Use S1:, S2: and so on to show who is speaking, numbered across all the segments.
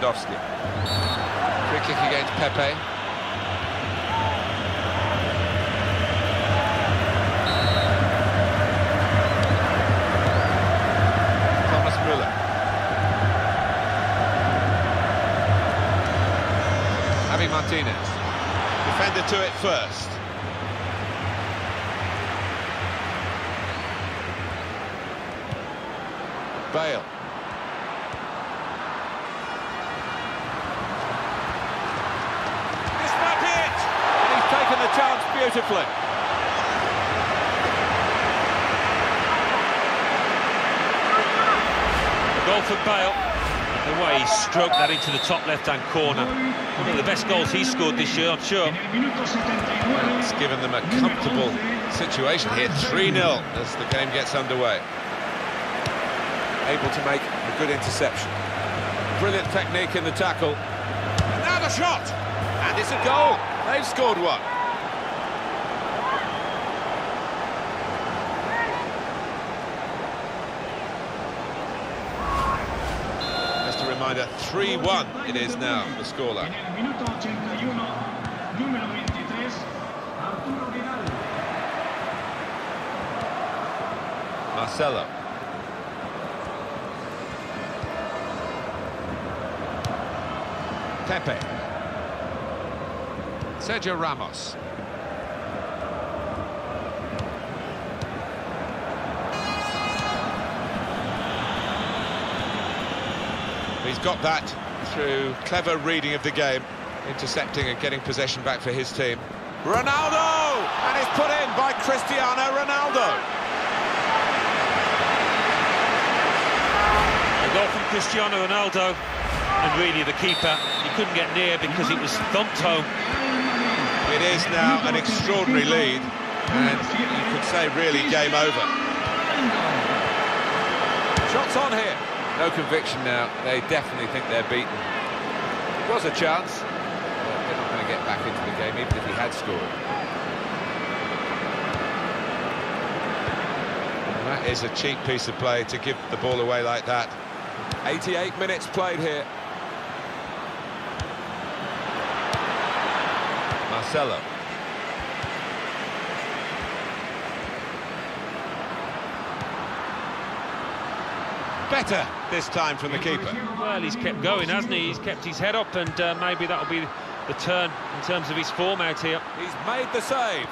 S1: Lewandowski. Free kick against Pepe. Thomas Müller. Javi Martinez.
S2: Defender to it first.
S1: Bale.
S2: This might be it!
S1: And he's taken the chance beautifully.
S3: The goal for Bale. The way he stroked that into the top left-hand corner. One of the best goals he's scored this year, I'm sure.
S1: It's given them a comfortable situation here. 3-0 as the game gets underway. Able to make a good interception. Brilliant technique in the tackle.
S2: And now the shot! And it's a goal! They've scored one.
S1: Just a reminder, 3-1 it is now, the scoreline.
S4: En el minuto 81, número 23, Arturo Vidal.
S1: Marcelo. Pepe. Sergio Ramos. He's got that through clever reading of the game, intercepting and getting possession back for his team. Ronaldo! And it's put in by Cristiano Ronaldo.
S3: A goal from Cristiano Ronaldo. And really, the keeper, he couldn't get near because it was thumped home.
S1: It is now an extraordinary lead, and you could say really game over. Shots on here. No conviction now. They definitely think they're beaten. It was a chance, but they're not going to get back into the game, even if he had scored. And that is a cheap piece of play to give the ball away like that. 88 minutes played here. Marcelo. Better this time from the keeper.
S3: Well, he's kept going, hasn't he? He's kept his head up, and uh, maybe that'll be the turn in terms of his form out here.
S1: He's made the save.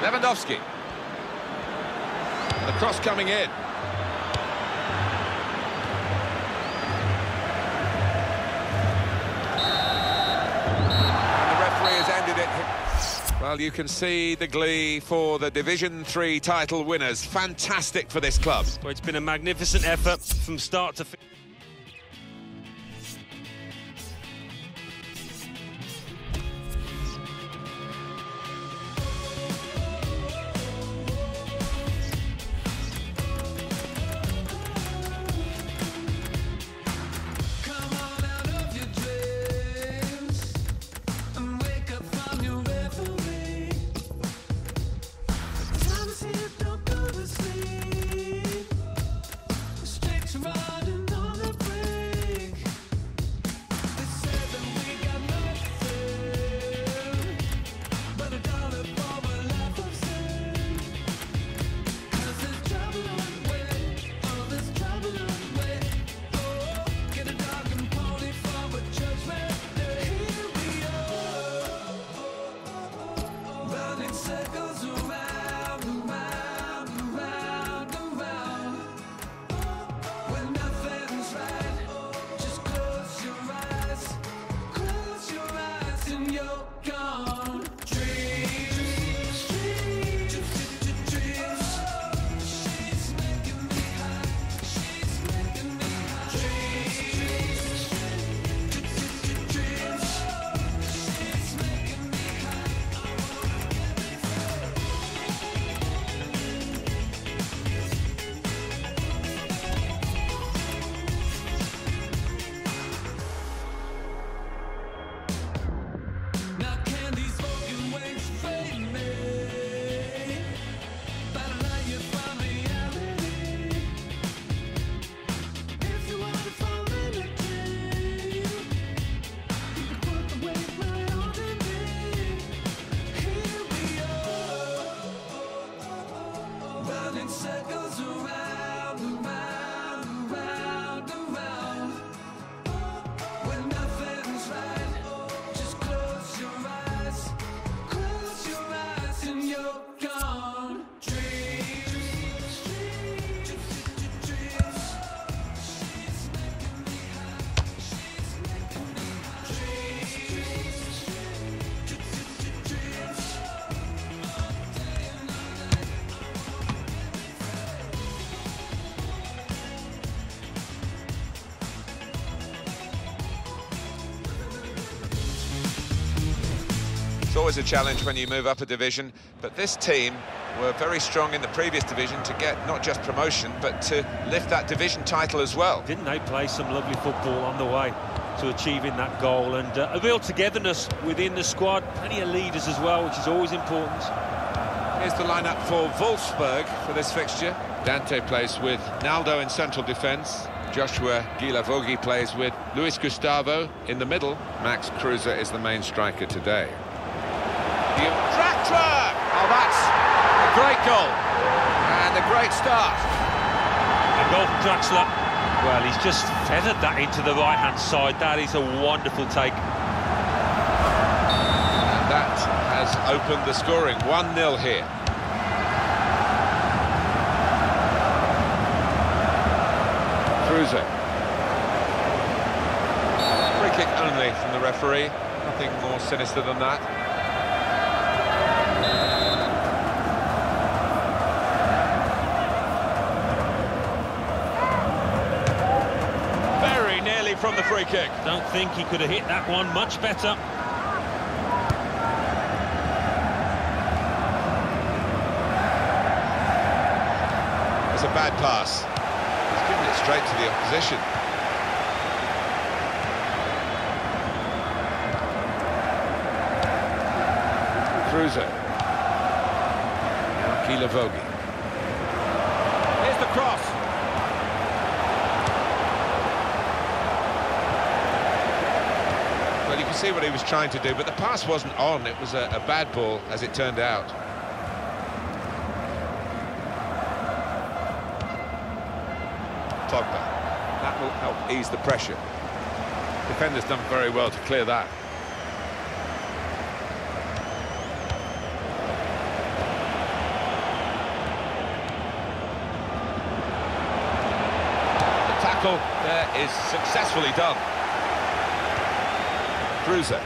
S1: Lewandowski. The cross coming in. Well, you can see the glee for the Division 3 title winners. Fantastic for this club.
S3: Well, it's been a magnificent effort from start to finish.
S1: A challenge when you move up a division, but this team were very strong in the previous division to get not just promotion, but to lift that division title as well.
S3: Didn't they play some lovely football on the way to achieving that goal and uh, a real togetherness within the squad, plenty of leaders as well, which is always important.
S1: Here's the lineup for Wolfsburg for this fixture. Dante plays with Naldo in central defence. Josuha Guilavogui plays with Luiz Gustavo in the middle. Max Kruse is the main striker today.
S2: The Draxler! Oh, that's a great goal. And a great start.
S3: A goal from Draxler. Well, he's just feathered that into the right-hand side. That is a wonderful take.
S1: And that has opened the scoring. 1-0 here. Kruse. Free kick only from the referee. Nothing more sinister than that.
S2: Kick.
S3: Don't think he could have hit that one much better.
S1: It's a bad pass. He's given it straight to the opposition. Kruse. Now Guilavogui.
S2: Here's the cross.
S1: Well, you can see what he was trying to do, but the pass wasn't on. It was a, a bad ball, as it turned out. Pogba. That will help ease the pressure. Defender's done very well to clear that.
S2: The tackle there is successfully done.
S1: Kruse.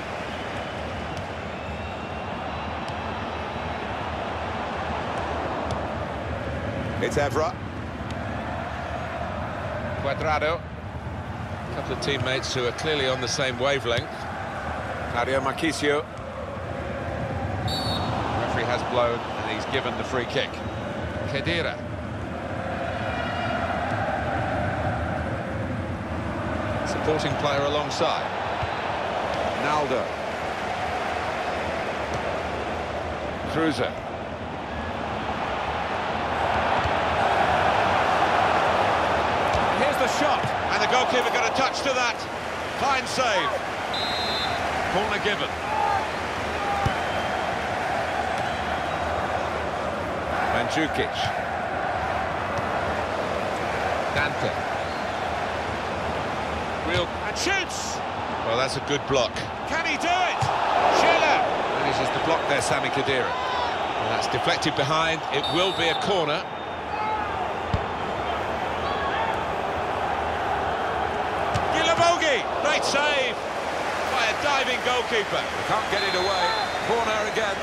S1: It's Evra. Cuadrado. A couple of teammates who are clearly on the same wavelength. Mario Marchisio. Referee has blown and he's given the free kick. Khedira. Supporting player alongside. Naldo. Kruse.
S2: Here's the shot.
S1: And the goalkeeper got a touch to that. Fine save.
S2: Corner given.
S1: Mandzukic. Dante. Real.
S2: And shoots.
S1: Well, that's a good block.
S2: Can he do it? Schürrle.
S1: Manages to block there, Sami Khedira. And that's deflected behind. It will be a corner.
S2: Guilavogui. Great save by a diving goalkeeper.
S1: Can't get it away. Corner again.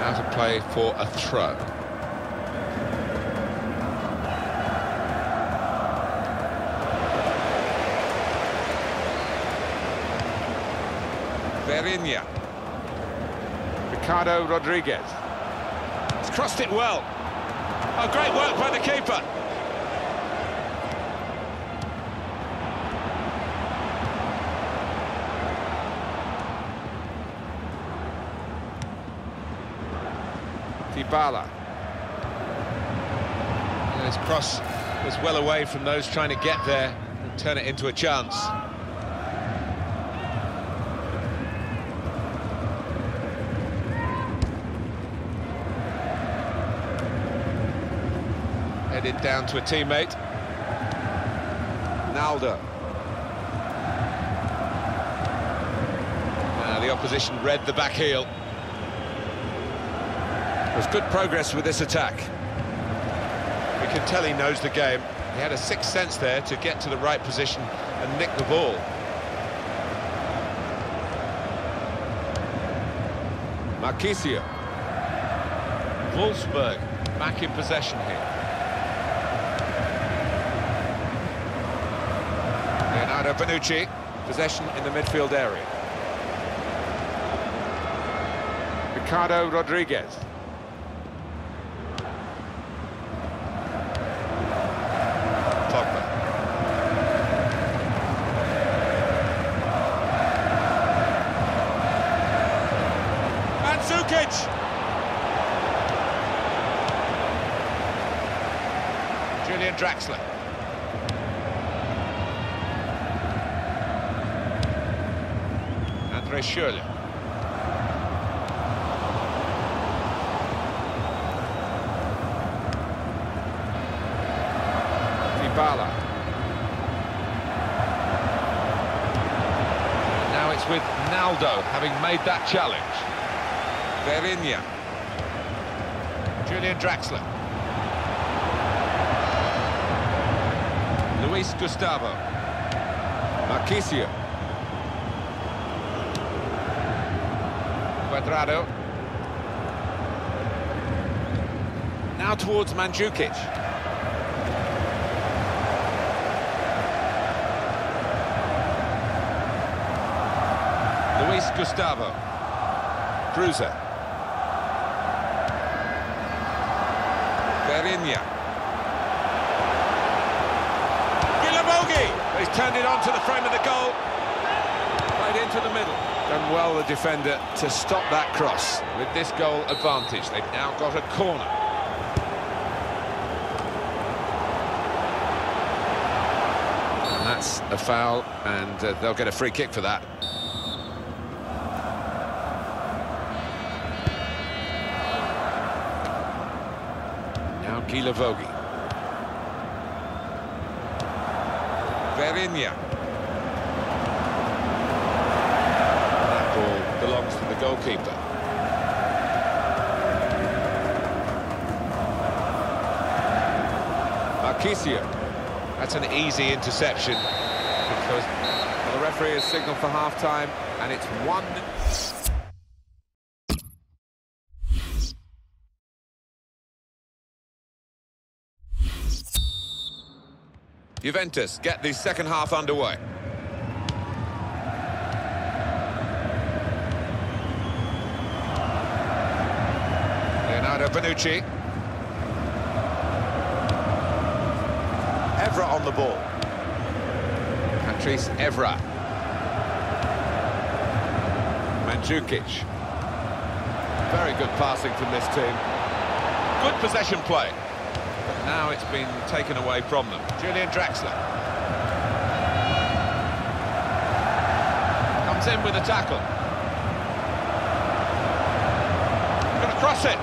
S1: Now to for a throw. Vieirinha. Ricardo Rodriguez.
S2: He's crossed it well. Oh, great work by the keeper.
S1: Dybala. And his cross was well away from those trying to get there and turn it into a chance. Headed down to a teammate. Naldo. Now the opposition read the back heel. There's good progress with this attack. We can tell he knows the game. He had a sixth sense there to get to the right position and nick the ball. Marchisio. Wolfsburg back in possession here. Leonardo Bonucci, possession in the midfield area. Ricardo Rodriguez. Pogba.
S2: Mandzukic!
S1: Julian Draxler. Andre Schürrle. Dybala. Now it's with Naldo having made that challenge. Vieirinha. Julian Draxler. Luiz Gustavo. Marchisio. Cuadrado. Now towards Mandzukic. Luiz Gustavo. Kruse. Vieirinha.
S2: Guilavogui! He's turned it onto the frame of the goal.
S1: Right into the middle. Done well, the defender, to stop that cross. With this goal advantage, they've now got a corner. And that's a foul, and uh, they'll get a free kick for that. Now Guilavogui. Vieirinha. That ball belongs to the goalkeeper. Marchisio. That's an easy interception because the referee has signalled for half-time and it's one... Juventus get the second half underway. Leonardo Bonucci. Evra on the ball. Patrice Evra. Mandzukic. Very good passing from this team. Good possession play. Now it's been taken away from them. Julian Draxler. Comes in with a tackle. Going to cross it.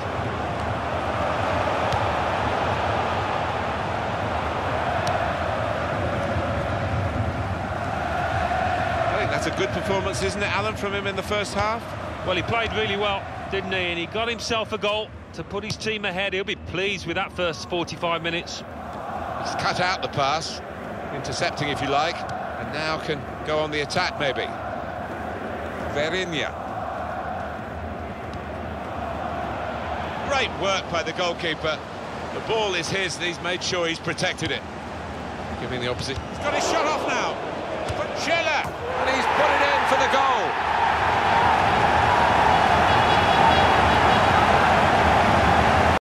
S1: I think that's a good performance, isn't it, Alan, from him in the first half?
S3: Well, he played really well, didn't he? And he got himself a goal to put his team ahead. He'll be pleased with that first 45 minutes.
S1: He's cut out the pass, intercepting if you like, and now can go on the attack maybe. Vieirinha. Great work by the goalkeeper. The ball is his and he's made sure he's protected it. Giving the opposite.
S2: He's got his shot off now.
S1: But Schürrle! And he's put it in for the goal.